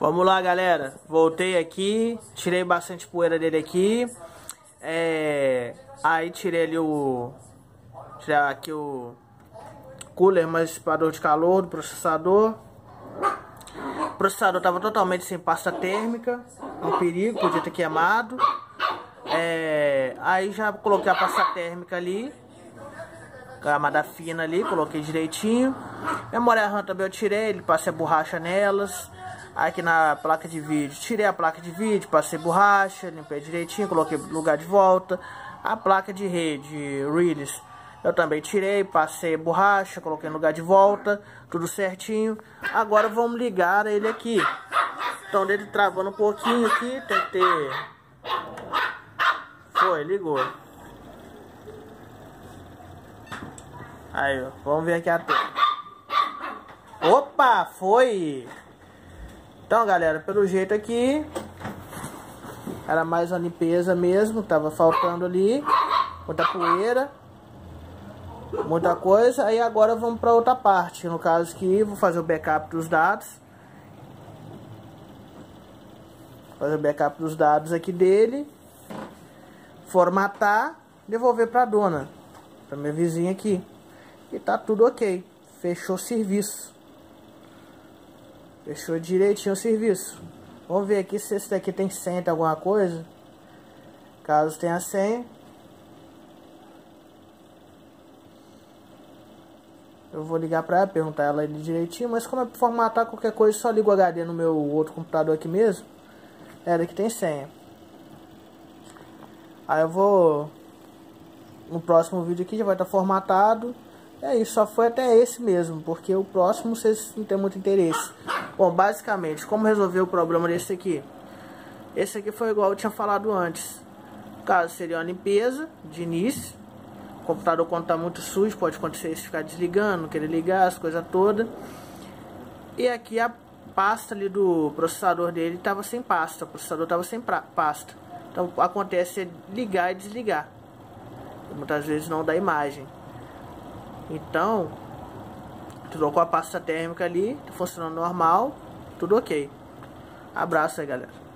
Vamos lá, galera. Voltei aqui, tirei bastante poeira dele aqui. É... Aí tirei ali o... Tirei aqui o cooler, mais dissipador de calor do processador. O processador estava totalmente sem pasta térmica. Um perigo, podia ter queimado. É... Aí já coloquei a pasta térmica ali. Camada fina ali, coloquei direitinho. Memória RAM também eu tirei, ele passei a borracha nelas. Aqui na placa de vídeo, tirei a placa de vídeo, passei borracha, limpei direitinho, coloquei lugar de volta. A placa de rede, Reels, eu também tirei, passei borracha, coloquei no lugar de volta, tudo certinho. Agora vamos ligar ele aqui. Então dele travando um pouquinho aqui, tem que ter... Foi, ligou. Aí, ó, vamos ver aqui a tela. Opa, foi! Então, galera, pelo jeito aqui, era mais uma limpeza mesmo, tava faltando ali, muita poeira, muita coisa. Aí agora vamos para outra parte, no caso que vou fazer o backup dos dados. Fazer o backup dos dados aqui dele, formatar, devolver para dona, para minha vizinha aqui. E tá tudo ok, fechou o serviço. Fechou direitinho o serviço. Vamos ver aqui se esse daqui tem senha de alguma coisa. Caso tenha senha. Eu vou ligar pra ela, perguntar ela direitinho. Mas como é pra formatar qualquer coisa, só ligo o HD no meu outro computador aqui mesmo. É, daqui tem senha. Aí eu vou... No próximo vídeo aqui já vai estar formatado. É isso, só foi até esse mesmo, porque o próximo vocês não tem muito interesse. Bom, basicamente, como resolver o problema desse aqui? Esse aqui foi igual eu tinha falado antes. caso seria uma limpeza de início. O computador quando está muito sujo, pode acontecer isso, ficar desligando, querer ligar, as coisas todas. E aqui a pasta ali do processador dele estava sem pasta, o processador estava sem pasta. Então acontece ligar e desligar. Muitas vezes não dá imagem. Então, trocou a pasta térmica ali, tá funcionando normal, tudo ok. Abraço aí, galera.